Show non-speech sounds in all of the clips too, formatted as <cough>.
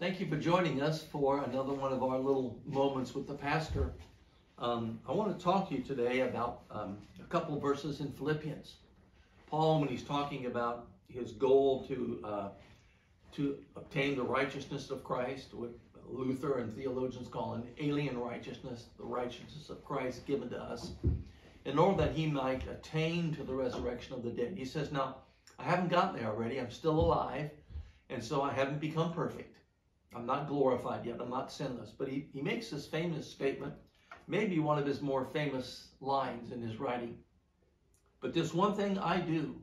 Thank you for joining us for another one of our little moments with the pastor. Um, I want to talk to you today about um, a couple verses in Philippians. Paul, when he's talking about his goal to uh, to obtain the righteousness of Christ, what Luther and theologians call an alien righteousness, the righteousness of Christ given to us, in order that he might attain to the resurrection of the dead. He says, Now, I haven't gotten there already. I'm still alive, and so I haven't become perfect. I'm not glorified yet. I'm not sinless. But he, he makes this famous statement, maybe one of his more famous lines in his writing. But this one thing I do,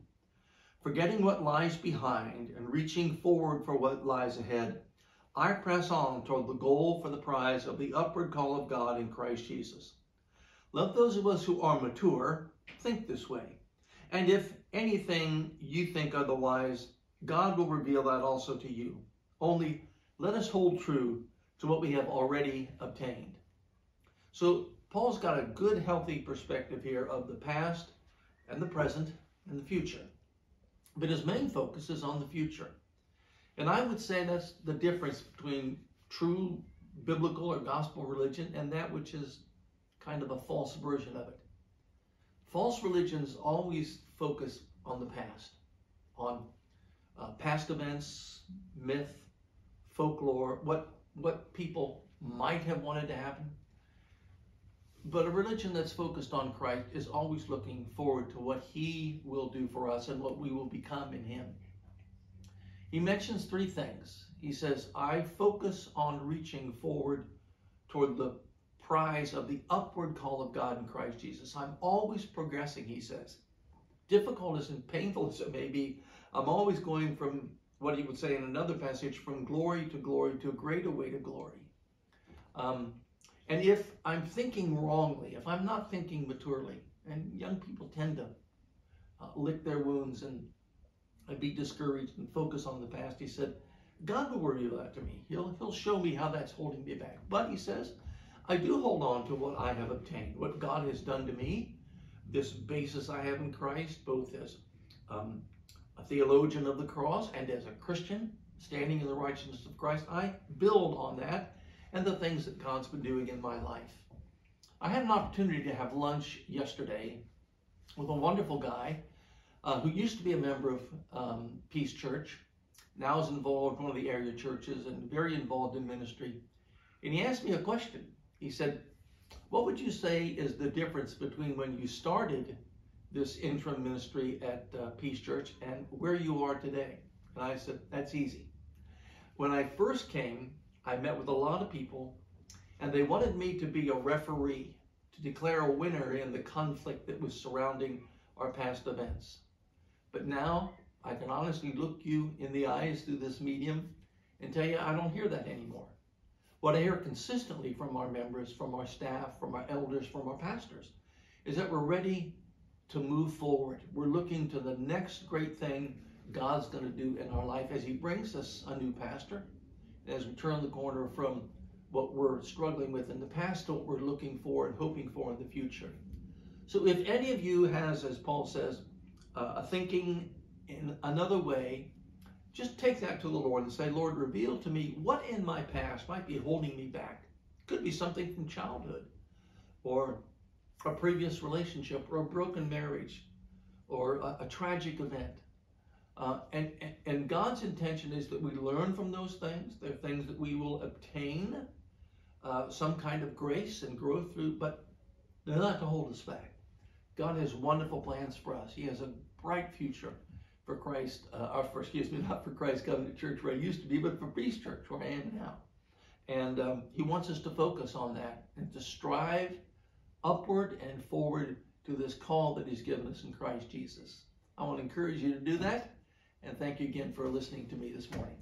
forgetting what lies behind and reaching forward for what lies ahead, I press on toward the goal for the prize of the upward call of God in Christ Jesus. Let those of us who are mature think this way. And if anything you think otherwise, God will reveal that also to you. Only let us hold true to what we have already obtained. So Paul's got a good, healthy perspective here of the past and the present and the future. But his main focus is on the future. And I would say that's the difference between true biblical or gospel religion and that which is kind of a false version of it. False religions always focus on the past, on uh, past events, myth, folklore, what what people might have wanted to happen. But a religion that's focused on Christ is always looking forward to what he will do for us and what we will become in him. He mentions three things. He says, I focus on reaching forward toward the prize of the upward call of God in Christ Jesus. I'm always progressing, he says. Difficult as and painful as it may be, I'm always going from what he would say in another passage, from glory to glory to a greater weight of glory. Um, and if I'm thinking wrongly, if I'm not thinking maturely, and young people tend to uh, lick their wounds and uh, be discouraged and focus on the past, he said, God will reveal that to me. He'll, he'll show me how that's holding me back. But he says, I do hold on to what I have obtained, what God has done to me, this basis I have in Christ, both as um, a theologian of the cross and as a Christian standing in the righteousness of Christ, I build on that and the things that God's been doing in my life. I had an opportunity to have lunch yesterday with a wonderful guy uh, who used to be a member of um, Peace Church, now is involved in one of the area churches and very involved in ministry. And he asked me a question. He said, What would you say is the difference between when you started this interim ministry at uh, Peace Church and where you are today? And I said, That's easy. When I first came, I met with a lot of people, and they wanted me to be a referee, to declare a winner in the conflict that was surrounding our past events. But now I can honestly look you in the eyes through this medium and tell you I don't hear that anymore. What I hear consistently from our members, from our staff, from our elders, from our pastors, is that we're ready to move forward. We're looking to the next great thing God's going to do in our life as He brings us a new pastor, as we turn the corner from what we're struggling with in the past to what we're looking for and hoping for in the future. So, if any of you has, as Paul says, uh, a thinking in another way, just take that to the Lord and say, Lord, reveal to me what in my past might be holding me back. Could be something from childhood or a previous relationship or a broken marriage or a, a tragic event. Uh, and, and, God's intention is that we learn from those things. They're things that we will obtain uh, some kind of grace and growth through, but they're not to hold us back. God has wonderful plans for us. He has a bright future for Christ, uh, or for, excuse me, <laughs> not for Christ Covenant Church where I used to be, but for Peace Church where I am now. And um, He wants us to focus on that and to strive upward and forward to this call that He's given us in Christ Jesus. I want to encourage you to do that. And thank you again for listening to me this morning.